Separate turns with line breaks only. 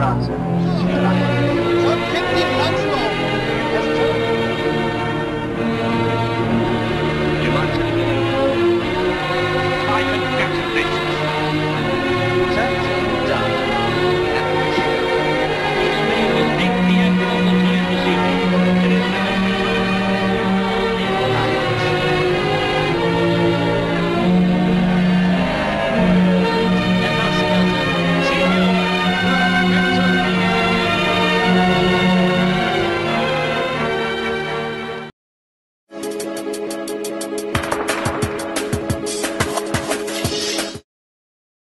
Grazie.